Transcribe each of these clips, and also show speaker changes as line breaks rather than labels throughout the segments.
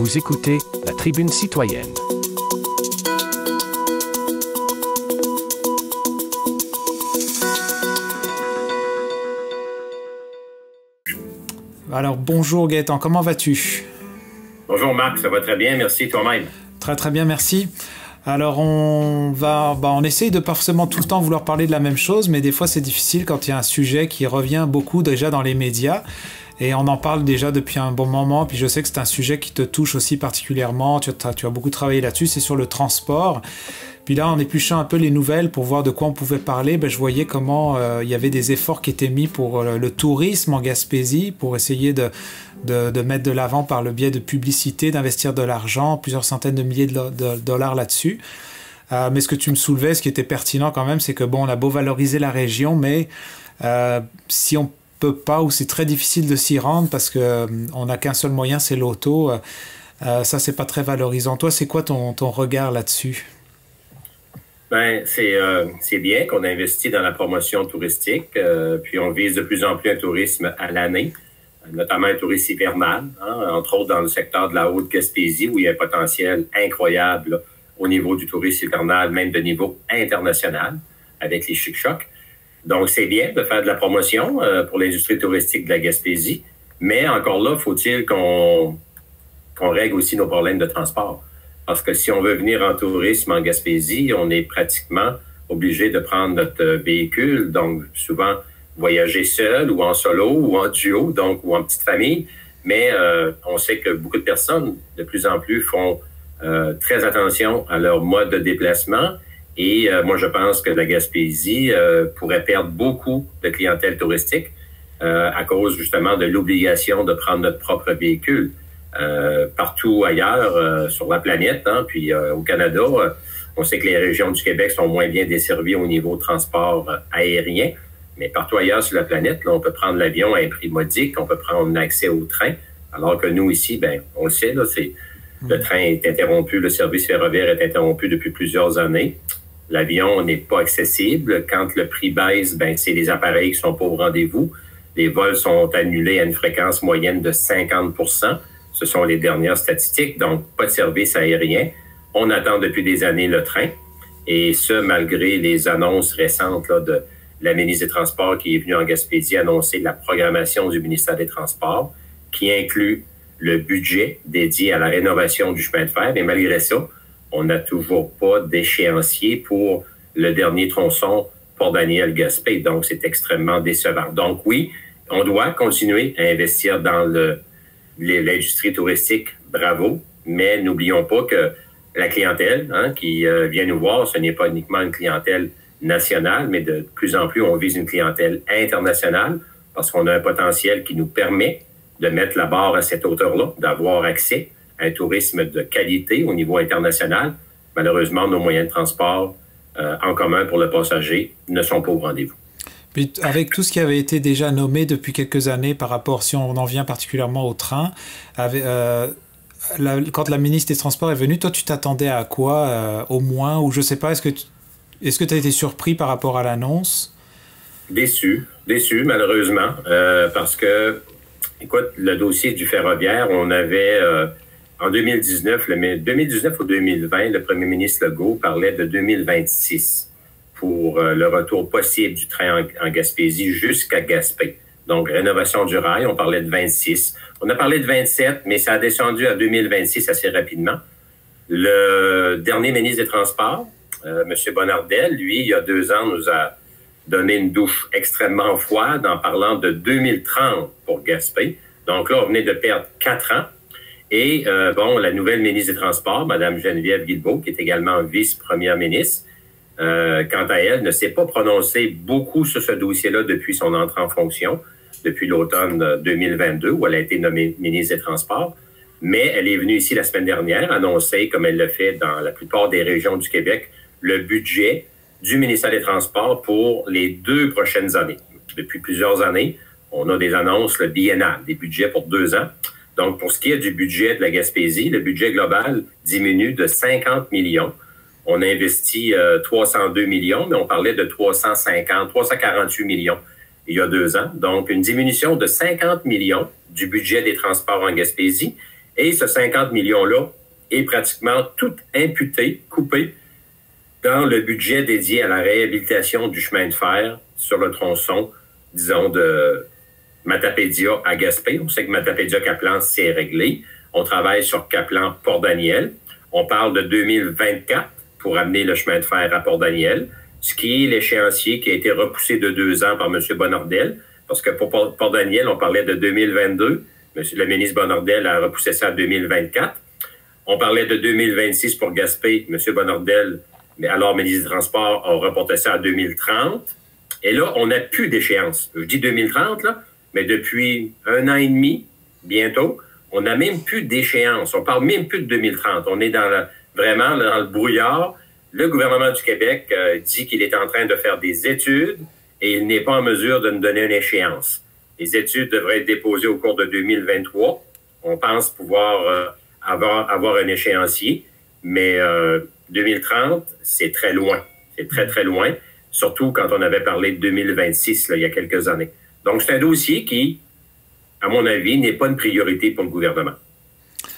Vous écoutez La Tribune citoyenne.
Alors bonjour Gaëtan, comment vas-tu?
Bonjour Marc, ça va très bien, merci toi-même?
Très très bien, merci. Alors on va, bah, on essaye de pas forcément tout le temps vouloir parler de la même chose, mais des fois c'est difficile quand il y a un sujet qui revient beaucoup déjà dans les médias. Et on en parle déjà depuis un bon moment, puis je sais que c'est un sujet qui te touche aussi particulièrement, tu as, beaucoup travaillé là-dessus, c'est sur le transport. Puis là, en épluchant un peu les nouvelles pour voir de quoi on pouvait parler, ben, je voyais comment euh, il y avait des efforts qui étaient mis pour euh, le tourisme en Gaspésie, pour essayer de, de, mettre de l'avant par le biais de publicité, d'investir de l'argent, plusieurs centaines de milliers de, dollars là-dessus. Euh, mais ce que tu me soulevais, ce qui était pertinent quand même, c'est que bon, on a beau valoriser la région, mais si on peut pas ou c'est très difficile de s'y rendre parce que euh, on n'a qu'un seul moyen, c'est l'auto. Euh, euh, ça, c'est pas très valorisant. Toi, c'est quoi ton, ton regard là-dessus?
Ben, c'est bien qu'on investit dans la promotion touristique, puis on vise de plus en plus un tourisme à l'année, notamment un tourisme hivernal, hein, entre autres dans le secteur de la Haute-Gaspésie, où il y a un potentiel incroyable au niveau du tourisme hivernal, même de niveau international, avec les chic-chocs. Donc, c'est bien de faire de la promotion euh, pour l'industrie touristique de la Gaspésie, mais encore là, faut-il qu'on règle aussi nos problèmes de transport. Parce que si on veut venir en tourisme en Gaspésie, on est pratiquement obligé de prendre notre véhicule, donc souvent voyager seul ou en solo ou en duo, donc ou en petite famille. Mais euh, on sait que beaucoup de personnes, de plus en plus, font euh, très attention à leur mode de déplacement et euh, moi, je pense que la Gaspésie euh, pourrait perdre beaucoup de clientèle touristique euh, à cause justement de l'obligation de prendre notre propre véhicule. partout ailleurs sur la planète, hein, puis au Canada, on sait que les régions du Québec sont moins bien desservies au niveau transport aérien, mais partout ailleurs sur la planète, là, on peut prendre l'avion à un prix modique, on peut prendre accès au train, alors que nous ici, ben, on le sait, là, c'est le train est interrompu, le service ferroviaire est interrompu depuis plusieurs années. L'avion n'est pas accessible. Quand le prix baisse, ben, c'est les appareils qui sont pas au rendez-vous. Les vols sont annulés à une fréquence moyenne de 50% Ce sont les dernières statistiques, donc pas de service aérien. On attend depuis des années le train. Et ce, malgré les annonces récentes de la ministre des Transports qui est venue en Gaspésie annoncer la programmation du ministère des Transports, qui inclut le budget dédié à la rénovation du chemin de fer. Mais malgré ça, on n'a toujours pas d'échéancier pour le dernier tronçon pour Daniel Gaspé. Donc, c'est extrêmement décevant. Donc, oui, on doit continuer à investir dans l'industrie touristique. Bravo. Mais n'oublions pas que la clientèle hein, qui euh, vient nous voir, ce n'est pas uniquement une clientèle nationale, mais de plus en plus, on vise une clientèle internationale parce qu'on a un potentiel qui nous permet de mettre la barre à cette hauteur-là, d'avoir accès un tourisme de qualité au niveau international. Malheureusement, nos moyens de transport euh, en commun pour le passager ne sont pas au rendez-vous.
Puis avec tout ce qui avait été déjà nommé depuis quelques années par rapport, si on en vient particulièrement au train, avec, euh, quand la ministre des Transports est venue, toi tu t'attendais à quoi euh, au moins? Ou je sais pas, est-ce que tu est-ce que tu as été surpris par rapport à l'annonce?
Déçu, déçu malheureusement, parce que, écoute, le dossier du ferroviaire, on avait en 2019, le, 2019 ou 2020, le premier ministre Legault parlait de 2026 pour euh, le retour possible du train en, Gaspésie jusqu'à Gaspé. Donc, rénovation du rail, on parlait de 26. On a parlé de 27, mais ça a descendu à 2026 assez rapidement. Le dernier ministre des Transports, euh, M. Bonnardel, lui, il y a deux ans, nous a donné une douche extrêmement froide en parlant de 2030 pour Gaspé. Donc là, on venait de perdre quatre ans et euh, bon, la nouvelle ministre des Transports, Mme Geneviève Guilbeault, qui est également vice-première ministre, euh, quant à elle, ne s'est pas prononcée beaucoup sur ce dossier-là depuis son entrée en fonction, depuis l'automne 2022, où elle a été nommée ministre des Transports. Mais elle est venue ici la semaine dernière annoncer, comme elle le fait dans la plupart des régions du Québec, le budget du ministère des Transports pour les deux prochaines années. Depuis plusieurs années, on a des annonces le des budgets pour deux ans. Donc, pour ce qui est du budget de la Gaspésie, le budget global diminue de 50 millions. On a investi 302 millions, mais on parlait de 350, 348 millions il y a deux ans. Donc, une diminution de 50 millions du budget des transports en Gaspésie. Et ce 50 millions-là est pratiquement tout imputé, coupé dans le budget dédié à la réhabilitation du chemin de fer sur le tronçon, disons, de Matapédia à Gaspé. On sait que Matapédia-Caplan, c'est réglé. On travaille sur Caplan-Port-Daniel. On parle de 2024 pour amener le chemin de fer à Port-Daniel, ce qui est l'échéancier qui a été repoussé de deux ans par M. Bonardel, parce que pour Port-Daniel, on parlait de 2022. Monsieur le ministre Bonardel a repoussé ça à 2024. On parlait de 2026 pour Gaspé. M. Bonardel, alors ministre du Transport, a reporté ça à 2030. Et là, on n'a plus d'échéance. Je dis 2030, là, mais depuis un an et demi, bientôt, on n'a même plus d'échéance. On parle même plus de 2030. On est dans vraiment dans le brouillard. Le gouvernement du Québec euh, dit qu'il est en train de faire des études et il n'est pas en mesure de nous donner une échéance. Les études devraient être déposées au cours de 2023. On pense pouvoir euh, avoir, avoir un échéancier, mais 2030, euh, c'est très loin. C'est très, très loin, surtout quand on avait parlé de 2026 là, il y a quelques années. Donc, c'est un dossier qui, à mon avis, n'est pas une priorité pour le gouvernement.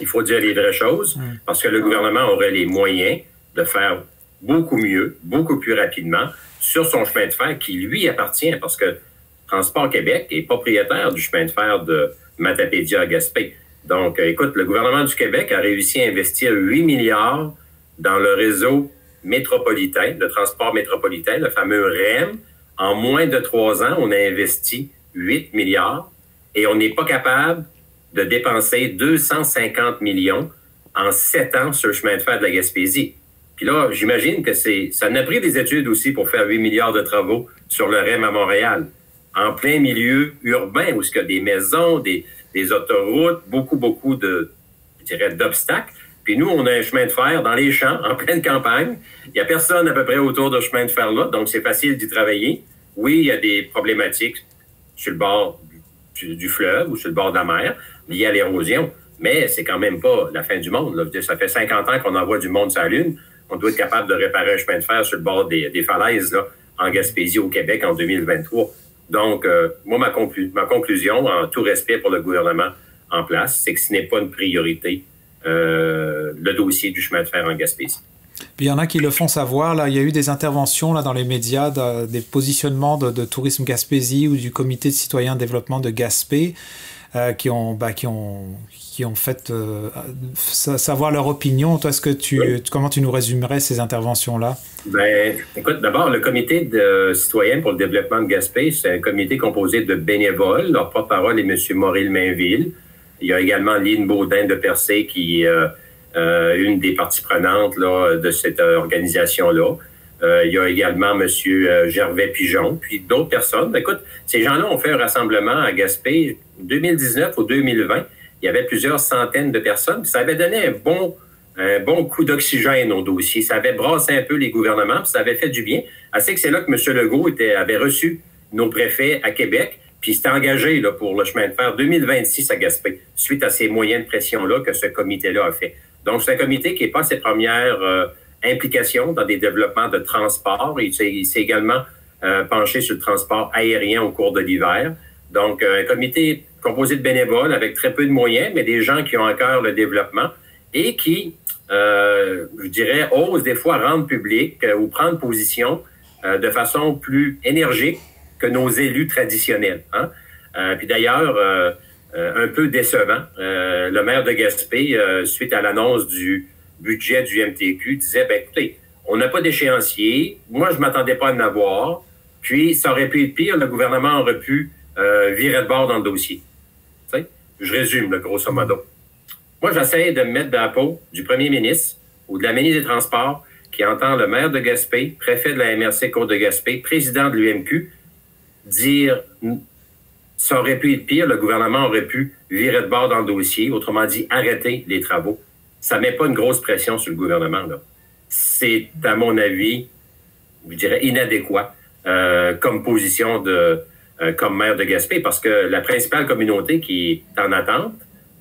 Il faut dire les vraies choses parce que le gouvernement aurait les moyens de faire beaucoup mieux, beaucoup plus rapidement sur son chemin de fer qui lui appartient parce que Transport Québec est propriétaire du chemin de fer de Matapédia à Gaspé. Donc, euh, écoute, le gouvernement du Québec a réussi à investir 8 milliards dans le réseau métropolitain, de transport métropolitain, le fameux REM. En moins de trois ans, on a investi 8 milliards et on n'est pas capable de dépenser 250 millions en sept ans sur le chemin de fer de la Gaspésie. Puis là, j'imagine que c'est, ça n'a pris des études aussi pour faire 8 milliards de travaux sur le REM à Montréal, en plein milieu urbain où il y a des maisons, des, autoroutes, beaucoup, beaucoup de, d'obstacles. Puis nous, on a un chemin de fer dans les champs, en pleine campagne. Il n'y a personne à peu près autour de ce chemin de fer-là, donc c'est facile d'y travailler. Oui, il y a des problématiques sur le bord du, fleuve ou sur le bord de la mer liées à l'érosion, mais c'est quand même pas la fin du monde. Ça fait 50 ans qu'on envoie du monde sur la Lune. On doit être capable de réparer un chemin de fer sur le bord des, falaises là, en Gaspésie au Québec en 2023. Donc, euh, moi, ma, ma conclusion, en tout respect pour le gouvernement en place, c'est que ce n'est pas une priorité, le dossier du chemin de fer en Gaspésie.
Puis il y en a qui le font savoir. Là, il y a eu des interventions là dans les médias, des positionnements de, Tourisme Gaspésie ou du Comité de citoyens développement de Gaspé, euh, qui ont, bah, qui ont, qui ont fait euh, savoir leur opinion. Toi, est-ce que tu, comment tu nous résumerais ces interventions-là?
Ben, écoute, d'abord, le Comité de citoyens pour le développement de Gaspé, c'est un comité composé de bénévoles. Leur porte-parole est M. Maurice Mainville. Il y a également Lynn Baudin de Percé qui euh, euh, une des parties prenantes là, de cette organisation-là. Euh, il y a également M. Gervais Pigeon, puis d'autres personnes. Écoute, ces gens-là ont fait un rassemblement à Gaspé 2019 ou 2020. Il y avait plusieurs centaines de personnes. Ça avait donné un bon, un bon coup d'oxygène au dossier. Ça avait brassé un peu les gouvernements, puis ça avait fait du bien. Assez que c'est là que M. Legault était, avait reçu nos préfets à Québec, puis il engagé là, pour le chemin de fer 2026 à Gaspé, suite à ces moyens de pression-là que ce comité-là a fait. Donc, c'est un comité qui n'est pas ses premières euh, implications dans des développements de transport. Il s'est également euh, penché sur le transport aérien au cours de l'hiver. Donc, euh, un comité composé de bénévoles avec très peu de moyens, mais des gens qui ont encore le développement et qui, je dirais, osent des fois rendre public ou prendre position de façon plus énergique que nos élus traditionnels. Hein. puis d'ailleurs, euh, un peu décevant. Euh, le maire de Gaspé, euh, suite à l'annonce du budget du MTQ, disait, ben écoutez, on n'a pas d'échéancier. Moi, je m'attendais pas à en avoir. Puis, ça aurait pu être pire. Le gouvernement aurait pu virer de bord dans le dossier. je résume, le grosso modo. Moi, j'essaie de me mettre dans la peau du premier ministre ou de la ministre des Transports qui entend le maire de Gaspé, préfet de la MRC Côte de Gaspé, président de l'UMQ, dire ça aurait pu être pire. Le gouvernement aurait pu virer de bord dans le dossier, autrement dit, arrêter les travaux. Ça ne met pas une grosse pression sur le gouvernement. C'est, à mon avis, je dirais, inadéquat euh, comme position de euh, comme maire de Gaspé, parce que la principale communauté qui est en attente,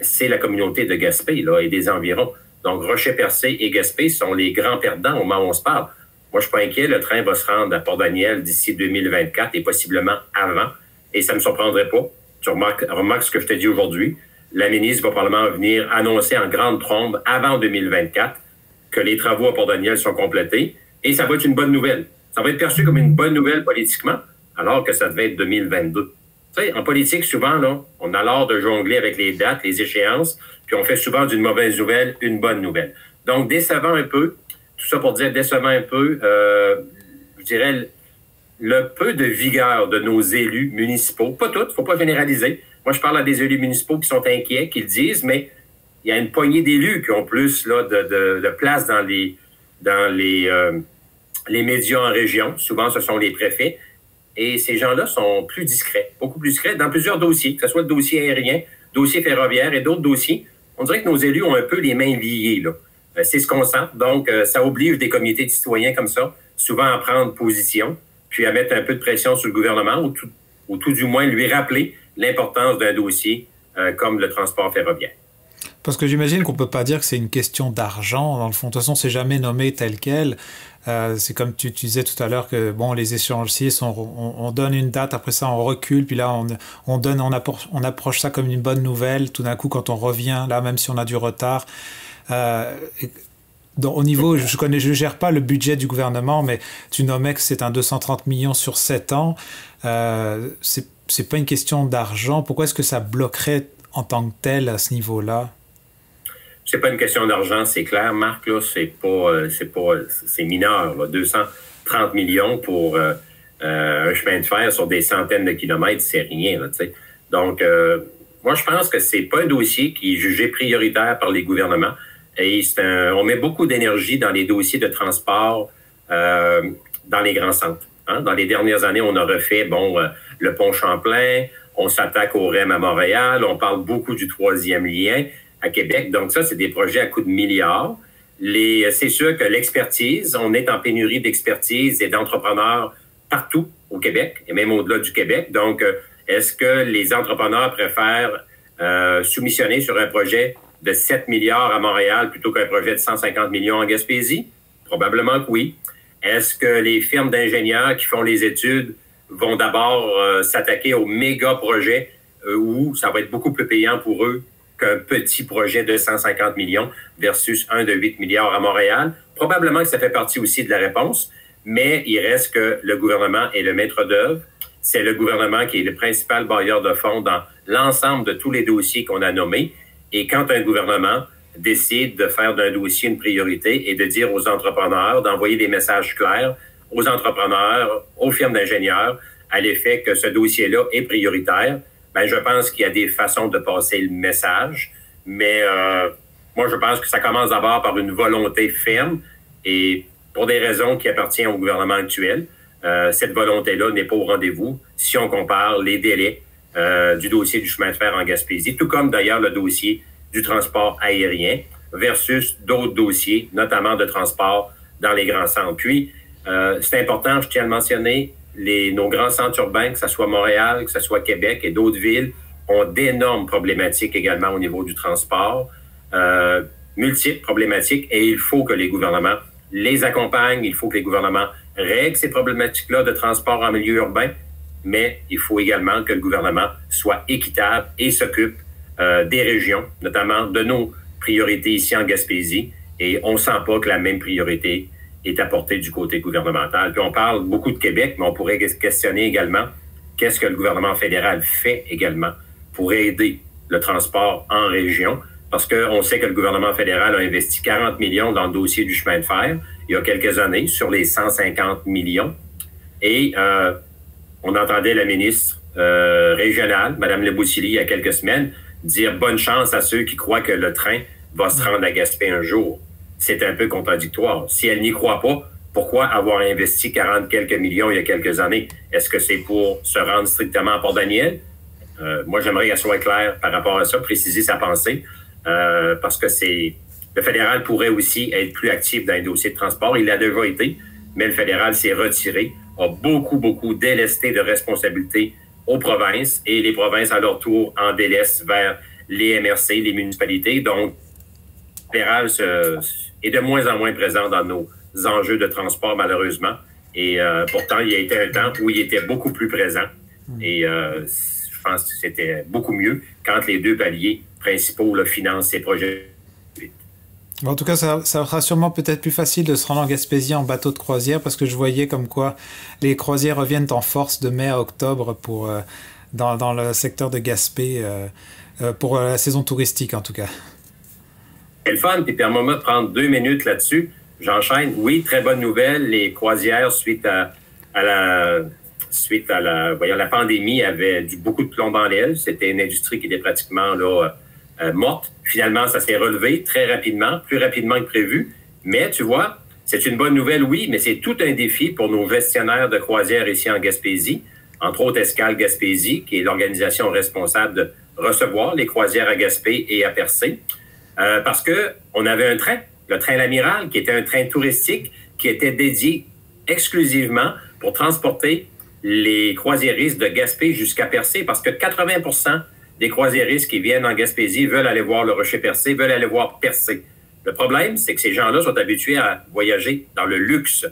c'est la communauté de Gaspé là, et des environs. Donc, Rocher-Percé et Gaspé sont les grands perdants au moment où on se parle. Moi, je suis pas inquiet. Le train va se rendre à Port-Daniel d'ici 2024 et possiblement avant et ça ne me surprendrait pas. Tu remarques, ce que je t'ai dit aujourd'hui. la ministre va probablement venir annoncer en grande trombe avant 2024 que les travaux à Port-Daniel sont complétés et ça va être une bonne nouvelle. Ça va être perçu comme une bonne nouvelle politiquement, alors que ça devait être 2022. Tu sais, en politique, souvent, là, on a l'art de jongler avec les dates, les échéances, puis on fait souvent d'une mauvaise nouvelle une bonne nouvelle. Donc, décevant un peu, tout ça pour dire décevant un peu, euh, je dirais, le peu de vigueur de nos élus municipaux, pas toutes, faut pas généraliser. Moi, je parle à des élus municipaux qui sont inquiets, qui le disent, mais il y a une poignée d'élus qui ont plus là, de, de, place dans les, dans les, euh, les médias en région. Souvent, ce sont les préfets. Et ces gens-là sont plus discrets, beaucoup plus discrets dans plusieurs dossiers, que ce soit le dossier aérien, dossier ferroviaire et d'autres dossiers. On dirait que nos élus ont un peu les mains liées. Là. C'est ce qu'on sent. Donc, euh, ça oblige des comités de citoyens comme ça, souvent à prendre position puis à mettre un peu de pression sur le gouvernement ou tout, ou tout du moins lui rappeler l'importance d'un dossier euh, comme le transport ferroviaire.
Parce que j'imagine qu'on ne peut pas dire que c'est une question d'argent. Dans le fond, de toute façon, c'est jamais nommé tel quel. Euh, c'est comme tu, disais tout à l'heure que bon, les échéanciers, sont, on, donne une date, après ça on recule, puis là on, on donne, on on approche ça comme une bonne nouvelle. Tout d'un coup, quand on revient, là, même si on a du retard, euh, au niveau, je je gère pas le budget du gouvernement, mais tu nommais que c'est un 230 millions sur 7 ans. Euh, c'est pas une question d'argent. Pourquoi est-ce que ça bloquerait en tant que tel à ce niveau-là?
C'est pas une question d'argent, c'est clair, Marc. Euh, c'est mineur. Là. 230 millions pour euh, un chemin de fer sur des centaines de kilomètres, c'est rien. Donc, moi, je pense que c'est pas un dossier qui est jugé prioritaire par les gouvernements. Et on met beaucoup d'énergie dans les dossiers de transport euh, dans les grands centres. Hein. Dans les dernières années, on a refait bon euh, le pont Champlain, on s'attaque au REM à Montréal, on parle beaucoup du troisième lien à Québec. Donc ça, c'est des projets à coût de milliards. c'est sûr que l'expertise, on est en pénurie d'expertise et d'entrepreneurs partout au Québec et même au-delà du Québec. Donc, euh, est-ce que les entrepreneurs préfèrent euh, soumissionner sur un projet de 7 milliards à Montréal plutôt qu'un projet de 150 millions en Gaspésie? Probablement que oui. Est-ce que les firmes d'ingénieurs qui font les études vont d'abord euh, s'attaquer aux méga projets euh, où ça va être beaucoup plus payant pour eux qu'un petit projet de 150 millions versus un de 8 milliards à Montréal? Probablement que ça fait partie aussi de la réponse, mais il reste que le gouvernement est le maître d'œuvre. C'est le gouvernement qui est le principal bailleur de fonds dans l'ensemble de tous les dossiers qu'on a nommés. Et quand un gouvernement décide de faire d'un dossier une priorité et de dire aux entrepreneurs, d'envoyer des messages clairs aux entrepreneurs, aux firmes d'ingénieurs, à l'effet que ce dossier-là est prioritaire, ben, je pense qu'il y a des façons de passer le message. Mais euh, moi, je pense que ça commence d'abord par une volonté ferme et pour des raisons qui appartiennent au gouvernement actuel. Euh, cette volonté-là n'est pas au rendez-vous si on compare les délais euh, du dossier du chemin de fer en Gaspésie, tout comme d'ailleurs le dossier du transport aérien versus d'autres dossiers, notamment de transport dans les grands centres. Puis, euh, c'est important, je tiens à le mentionner, les, nos grands centres urbains, que ce soit Montréal, que ce soit Québec et d'autres villes, ont d'énormes problématiques également au niveau du transport, euh, multiples problématiques, et il faut que les gouvernements les accompagnent, il faut que les gouvernements règlent ces problématiques-là de transport en milieu urbain, mais il faut également que le gouvernement soit équitable et s'occupe euh, des régions, notamment de nos priorités ici en Gaspésie. Et on ne sent pas que la même priorité est apportée du côté gouvernemental. Puis on parle beaucoup de Québec, mais on pourrait questionner également qu'est-ce que le gouvernement fédéral fait également pour aider le transport en région. Parce qu'on sait que le gouvernement fédéral a investi 40 millions dans le dossier du chemin de fer il y a quelques années sur les 150 millions. Et euh, on entendait la ministre euh, régionale, Mme Leboussili, il y a quelques semaines, dire bonne chance à ceux qui croient que le train va se rendre à Gaspé un jour. C'est un peu contradictoire. Si elle n'y croit pas, pourquoi avoir investi 40 quelques millions il y a quelques années? Est-ce que c'est pour se rendre strictement à Port-Daniel? Euh, moi, j'aimerais qu'elle soit claire par rapport à ça, préciser sa pensée, euh, parce que c'est le fédéral pourrait aussi être plus actif dans les dossiers de transport. Il l'a déjà été, mais le fédéral s'est retiré a beaucoup, beaucoup délesté de responsabilités aux provinces et les provinces, à leur tour, en délaissent vers les MRC, les municipalités. Donc, le fédéral est de moins en moins présent dans nos enjeux de transport, malheureusement. Et euh, pourtant, il y a été un temps où il était beaucoup plus présent. Et euh, je pense que c'était beaucoup mieux quand les deux paliers principaux là, financent ces projets.
En tout cas, ça, sera sûrement peut-être plus facile de se rendre en Gaspésie en bateau de croisière parce que je voyais comme quoi les croisières reviennent en force de mai à octobre pour, euh, dans, dans, le secteur de Gaspé euh, euh, pour la saison touristique en tout cas.
C'est le fun, puis permets-moi de prendre deux minutes là-dessus. J'enchaîne. Oui, très bonne nouvelle. Les croisières, suite à, à la suite à la, voyons, la pandémie, avaient du, beaucoup de plomb dans l'aile. C'était une industrie qui était pratiquement là, euh, morte. Finalement, ça s'est relevé très rapidement, plus rapidement que prévu. Mais tu vois, c'est une bonne nouvelle, oui, mais c'est tout un défi pour nos gestionnaires de croisières ici en Gaspésie, entre autres Escale Gaspésie, qui est l'organisation responsable de recevoir les croisières à Gaspé et à Percé, euh, parce que on avait un train, le train L'Amiral, qui était un train touristique qui était dédié exclusivement pour transporter les croisiéristes de Gaspé jusqu'à Percé, parce que 80 des croisiéristes qui viennent en Gaspésie veulent aller voir le rocher percé, veulent aller voir percé. Le problème, c'est que ces gens-là sont habitués à voyager dans le luxe.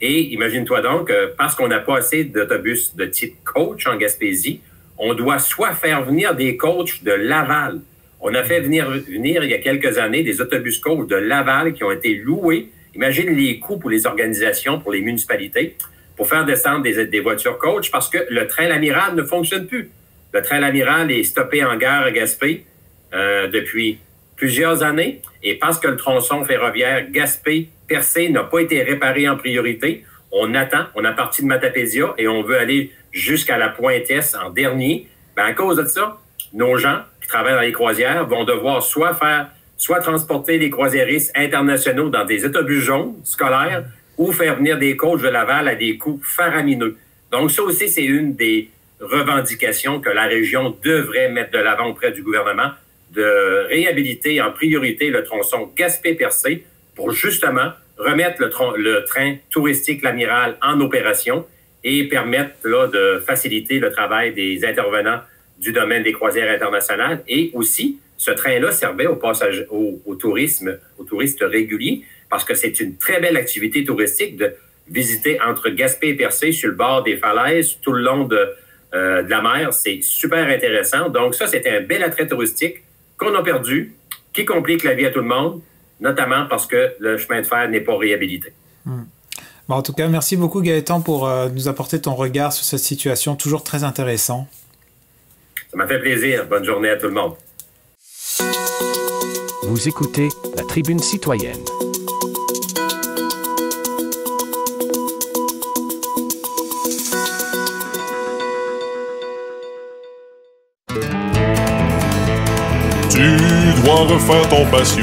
Et imagine-toi donc, parce qu'on n'a pas assez d'autobus de type coach en Gaspésie, on doit soit faire venir des coachs de Laval. On a fait venir, il y a quelques années des autobus coach de Laval qui ont été loués. Imagine les coûts pour les organisations, pour les municipalités, pour faire descendre des, des voitures coach parce que le train L'Amiral ne fonctionne plus. Le train L'Amiral est stoppé en gare à Gaspé euh, depuis plusieurs années et parce que le tronçon ferroviaire Gaspé-Percé n'a pas été réparé en priorité, on attend, on a parti de Matapédia et on veut aller jusqu'à la Pointesse en dernier. Ben, à cause de ça, nos gens qui travaillent dans les croisières vont devoir soit faire, soit transporter les croisiéristes internationaux dans des autobus jaunes scolaires ou faire venir des coachs de Laval à des coûts faramineux. Donc ça aussi, c'est une des revendication que la région devrait mettre de l'avant auprès du gouvernement de réhabiliter en priorité le tronçon Gaspé-Percé pour justement remettre le, train touristique L'Amiral en opération et permettre là, de faciliter le travail des intervenants du domaine des croisières internationales. Et aussi, ce train-là servait au passage, au, au, tourisme, aux touristes réguliers, parce que c'est une très belle activité touristique de visiter entre Gaspé et Percé sur le bord des falaises tout le long de, euh, de la mer. C'est super intéressant. Donc, ça, c'était un bel attrait touristique qu'on a perdu, qui complique la vie à tout le monde, notamment parce que le chemin de fer n'est pas réhabilité.
Hmm. Bon, en tout cas, merci beaucoup Gaëtan pour euh, nous apporter ton regard sur cette situation, toujours très intéressant.
Ça m'a fait plaisir. Bonne journée à tout le monde.
Vous écoutez la tribune citoyenne.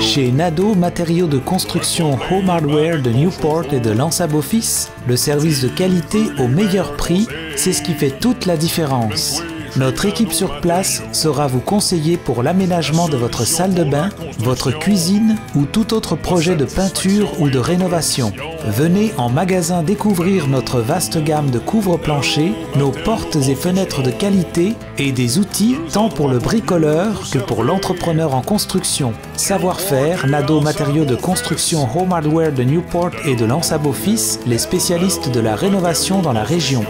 Chez Nado Matériaux de construction Home Hardware de Newport et de Lansab Office, le service de qualité au meilleur prix, c'est ce qui fait toute la différence. Notre équipe sur place saura vous conseiller pour l'aménagement de votre salle de bain, votre cuisine ou tout autre projet de peinture ou de rénovation. Venez en magasin découvrir notre vaste gamme de couvre-planchers, nos portes et fenêtres de qualité et des outils tant pour le bricoleur que pour l'entrepreneur en construction. Savoir-faire, Nado Matériaux de construction Home Hardware de Newport et de Office, les spécialistes de la rénovation dans la région.